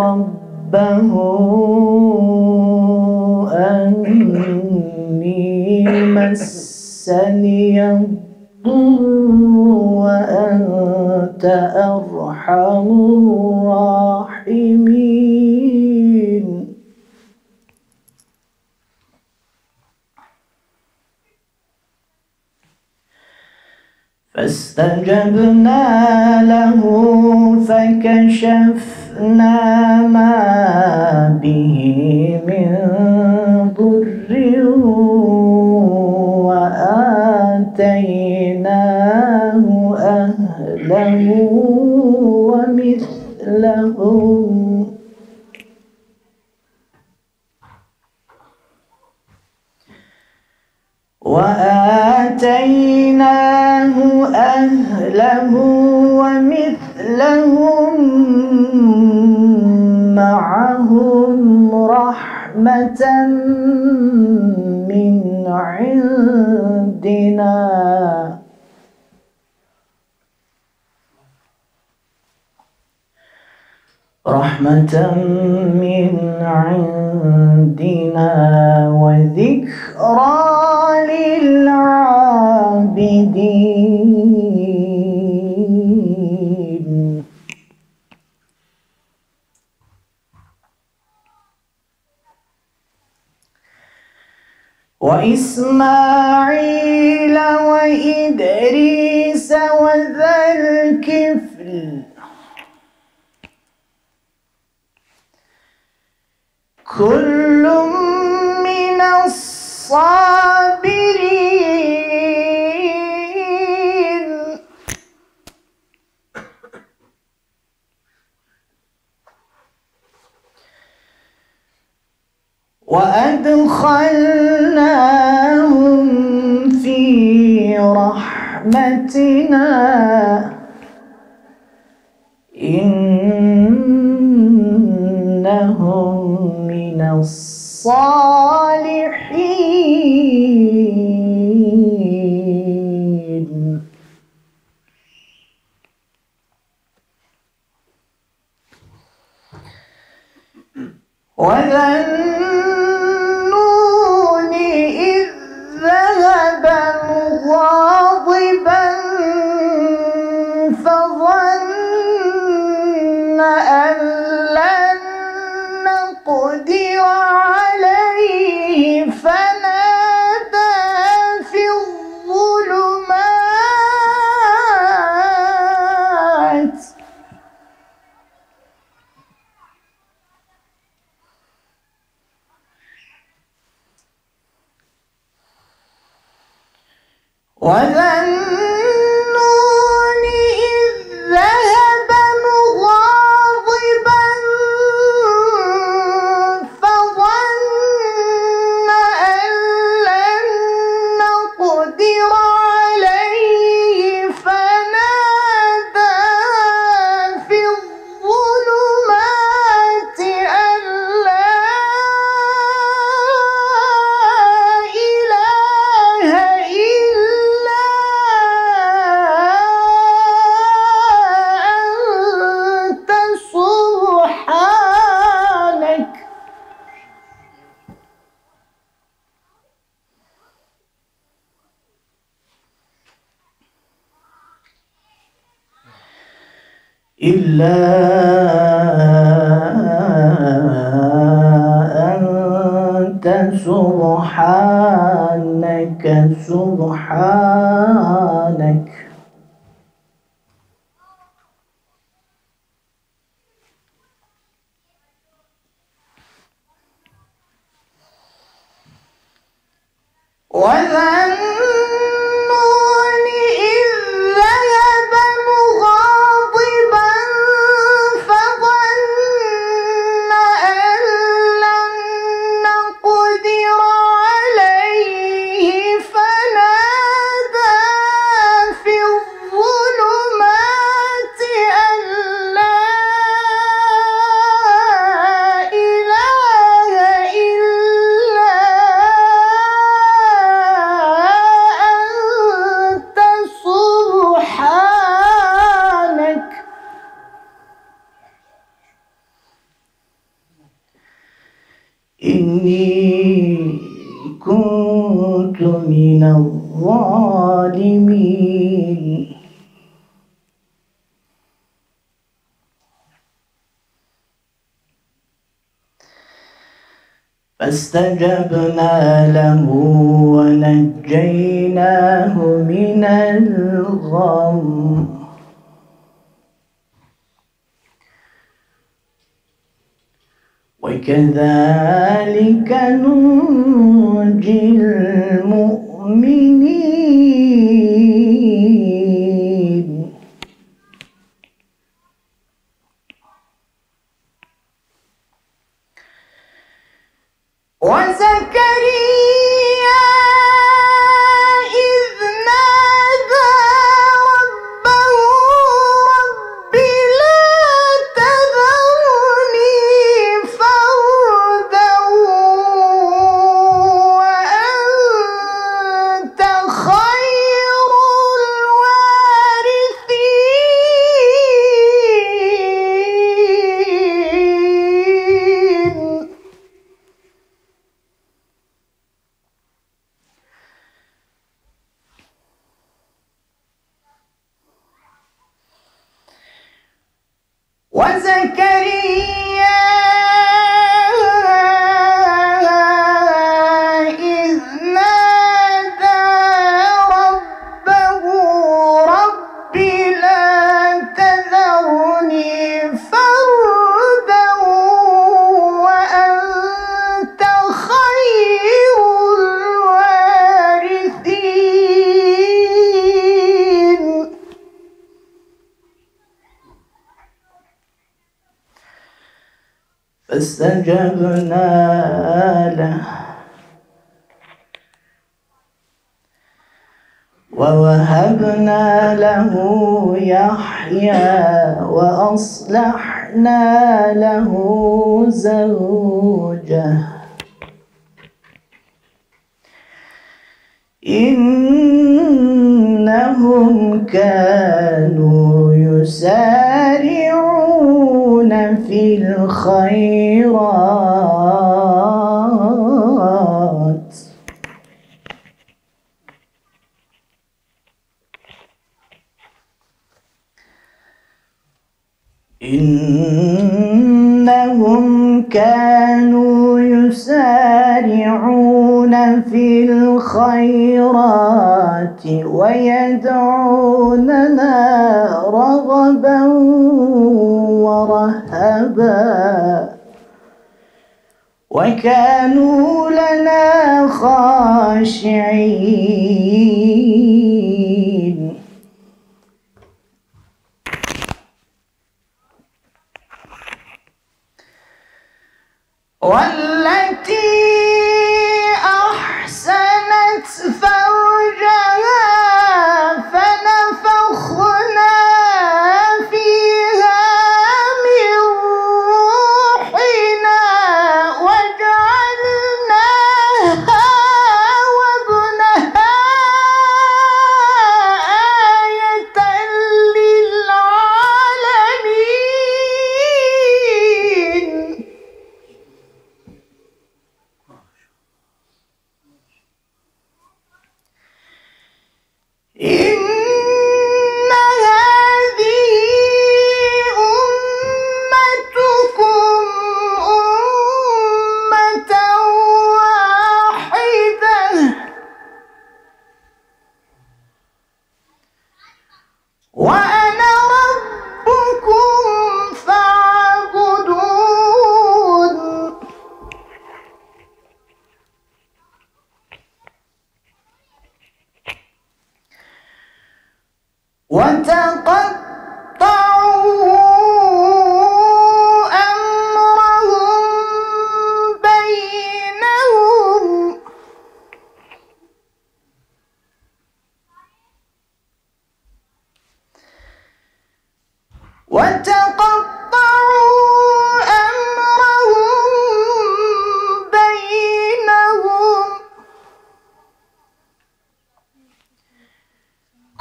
ربه أني مسني الضر وأنت أرحم الراحمين. فاستجبنا له فكشفنا ما به من ضر وآتيناه أهله ومثلهم وآتيناه أهله ومثلهم معهم رحمة من عندنا. رحمة من عندنا وذكرى وإسماعيل وإدريس وذا الكفل. كل من الصابرين. وأدخلناهم رحمتنا إنهم من الصالحين. وذنون One that? إلا أنت سبحانك. سبحانك من الظالمين. فاستجبنا له ونجيناه من الغم. وكذلك ننجي المؤمنين. وزكريا وزكريا فاستجبنا له. ووهبنا له يحيى وأصلحنا له زوجه. إنهم كانوا يسارعون في الخيرات. يسارعون في الخيرات ويدعوننا رغبا ورهبا. وكانوا لنا خاشعين. والتي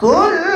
¡Cool!